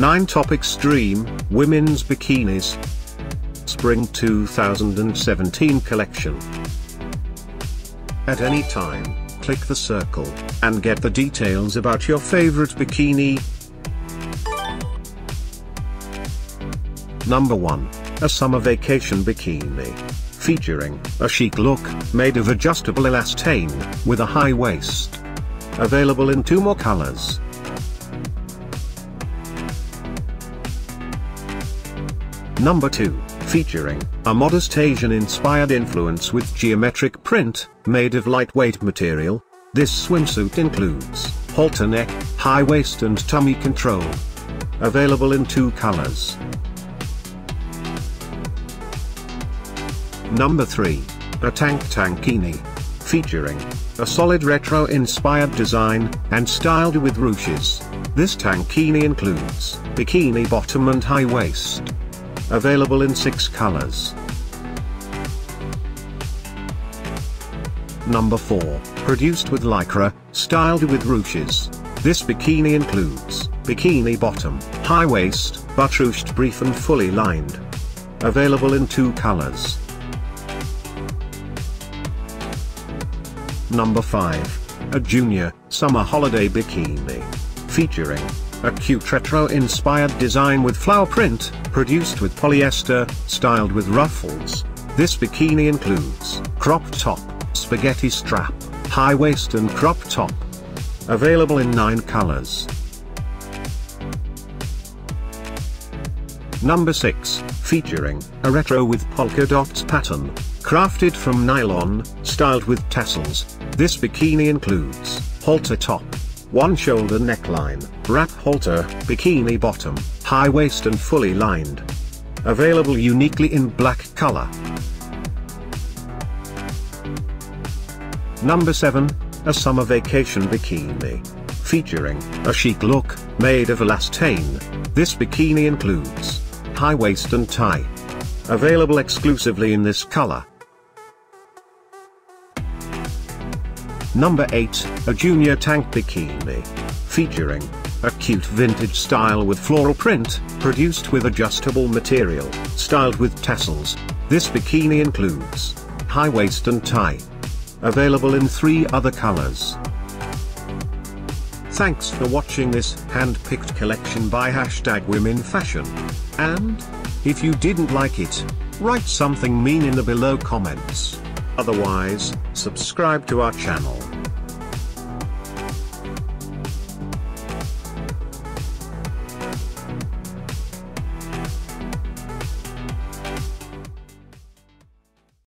9 Top Extreme, Women's Bikinis. Spring 2017 Collection. At any time, click the circle, and get the details about your favorite bikini. Number 1. A Summer Vacation Bikini. Featuring a chic look, made of adjustable elastane, with a high waist. Available in two more colors. Number 2, featuring a modest Asian-inspired influence with geometric print, made of lightweight material. This swimsuit includes halter neck, high waist and tummy control. Available in two colors. Number 3. A Tank Tankini. Featuring a solid retro-inspired design, and styled with ruches. This tankini includes bikini bottom and high waist. Available in 6 colors. Number 4, produced with lycra, styled with ruches. This bikini includes bikini bottom, high waist, butt ruched brief and fully lined. Available in two colors. Number 5. A Junior, Summer Holiday Bikini. Featuring a cute retro-inspired design with flower print, produced with polyester, styled with ruffles. This bikini includes crop top, spaghetti strap, high waist and crop top. Available in 9 colors. Number 6, featuring a retro with polka dots pattern, crafted from nylon, styled with tassels. This bikini includes halter top, one shoulder neckline, wrap halter, bikini bottom, high waist and fully lined. Available uniquely in black color. Number 7, a summer vacation bikini. Featuring a chic look, made of elastane. This bikini includes high waist and tie. Available exclusively in this color. Number 8, a junior tank bikini. Featuring a cute vintage style with floral print, produced with adjustable material, styled with tassels. This bikini includes high waist and tie. Available in three other colors. Thanks for watching this hand-picked collection by hashtag women fashion. And, if you didn't like it, write something mean in the below comments. Otherwise, subscribe to our channel.